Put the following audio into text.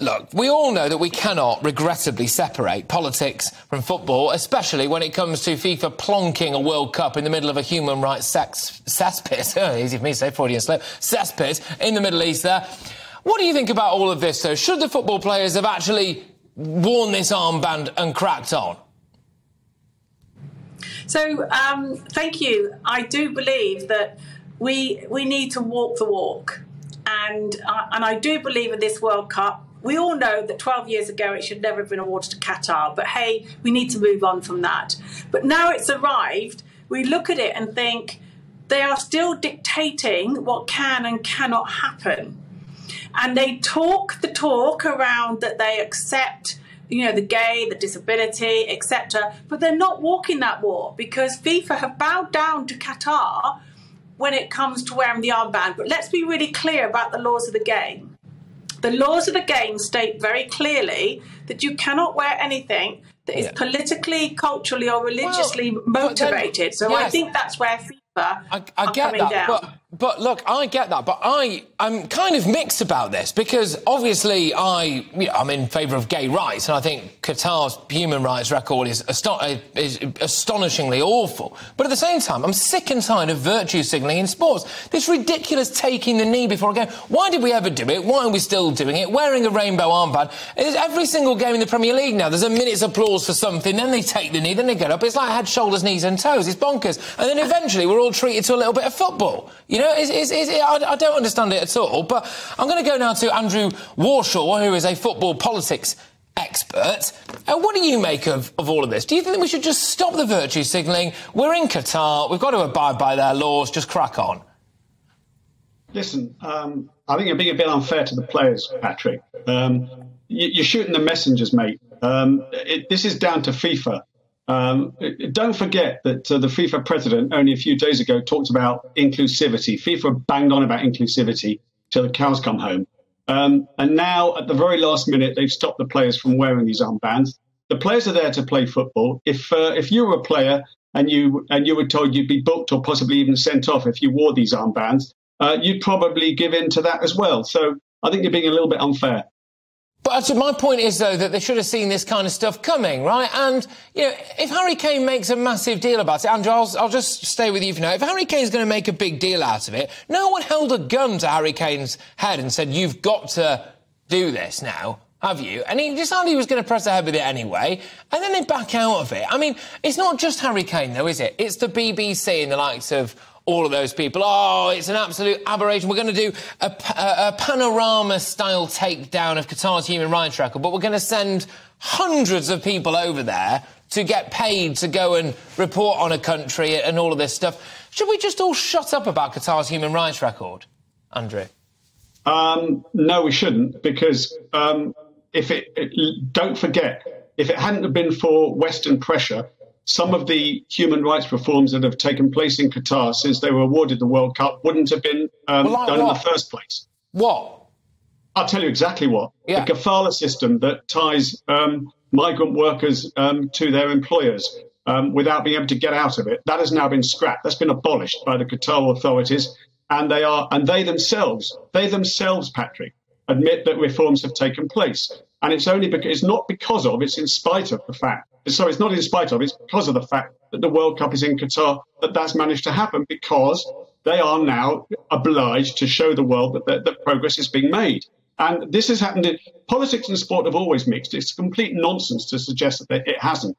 Look, we all know that we cannot regrettably separate politics from football, especially when it comes to FIFA plonking a World Cup in the middle of a human rights sex cesspit. Oh, easy for me to say, Freudian slip. Cesspit in the Middle East there. What do you think about all of this, though? Should the football players have actually worn this armband and cracked on? So, um, thank you. I do believe that we we need to walk the walk, and uh, and I do believe in this World Cup. We all know that 12 years ago it should never have been awarded to Qatar, but hey, we need to move on from that. But now it's arrived, we look at it and think they are still dictating what can and cannot happen. And they talk the talk around that they accept you know, the gay, the disability, etc. But they're not walking that walk because FIFA have bowed down to Qatar when it comes to wearing the armband. But let's be really clear about the laws of the game. The laws of the game state very clearly that you cannot wear anything that is yeah. politically, culturally, or religiously well, motivated. Then, so yes. I think that's where FIFA I, I get that, down. But but look, I get that, but I I'm kind of mixed about this because obviously I you know, I'm in favour of gay rights, and I think Qatar's human rights record is, is astonishingly awful. But at the same time, I'm sick and tired of virtue signalling in sports. This ridiculous taking the knee before a game. Why did we ever do it? Why are we still doing it? Wearing a rainbow armband. It's every single game in the Premier League now. There's a minute's applause for something, then they take the knee, then they get up. It's like head, shoulders, knees, and toes. It's bonkers. And then eventually we're all treated to a little bit of football. You know, it's, it's, it's, I, I, don't understand it at all. But I'm going to go now to Andrew Warshaw, who is a football politics expert. Uh, what do you make of, of all of this? Do you think that we should just stop the virtue signalling? We're in Qatar. We've got to abide by their laws. Just crack on. Listen, um, I think you're being a bit unfair to the players, Patrick. Um, you, are shooting the messengers, mate. Um, it, this is down to FIFA. Um, don't forget that uh, the FIFA president only a few days ago talked about inclusivity. FIFA banged on about inclusivity till the cows come home. Um, and now, at the very last minute, they've stopped the players from wearing these armbands. The players are there to play football. If uh, if you were a player and you and you were told you'd be booked or possibly even sent off if you wore these armbands, uh, you'd probably give in to that as well. So I think you're being a little bit unfair. But my point is, though, that they should have seen this kind of stuff coming, right? And, you know, if Harry Kane makes a massive deal about it, Andrew, I'll, I'll just stay with you for now. If Harry Kane's going to make a big deal out of it, no one held a gun to Harry Kane's head and said, you've got to do this now have you? And he decided he was going to press ahead with it anyway, and then they back out of it. I mean, it's not just Harry Kane, though, is it? It's the BBC and the likes of all of those people. Oh, it's an absolute aberration. We're going to do a, a, a panorama-style takedown of Qatar's human rights record, but we're going to send hundreds of people over there to get paid to go and report on a country and all of this stuff. Should we just all shut up about Qatar's human rights record, Andrew? Um, no, we shouldn't, because um, if it, it, don't forget, if it hadn't been for Western pressure, some of the human rights reforms that have taken place in Qatar since they were awarded the World Cup wouldn't have been um, well, like done what? in the first place. What? I'll tell you exactly what. Yeah. The kafala system that ties um, migrant workers um, to their employers um, without being able to get out of it, that has now been scrapped. That's been abolished by the Qatar authorities, and they are, and they themselves, they themselves, Patrick, admit that reforms have taken place. And it's only because it's not because of, it's in spite of the fact. Sorry, it's not in spite of, it's because of the fact that the World Cup is in Qatar that that's managed to happen because they are now obliged to show the world that, that, that progress is being made. And this has happened in politics and sport have always mixed. It's complete nonsense to suggest that it hasn't.